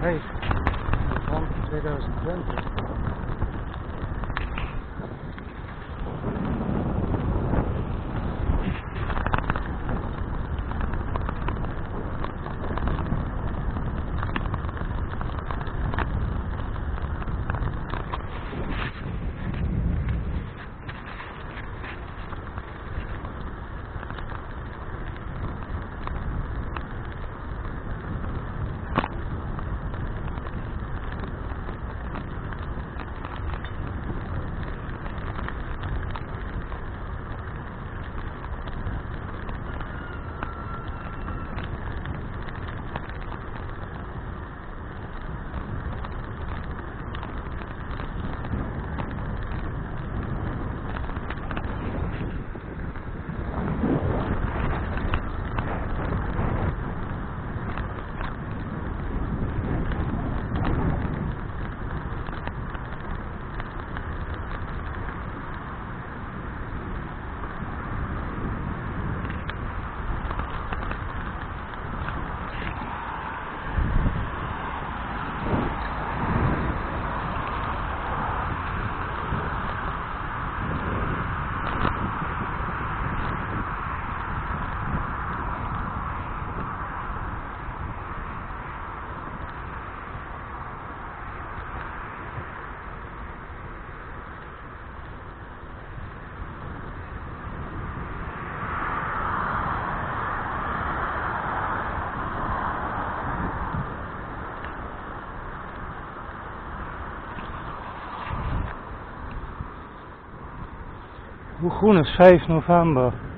5 van 2020. Hoe groen is 5 november?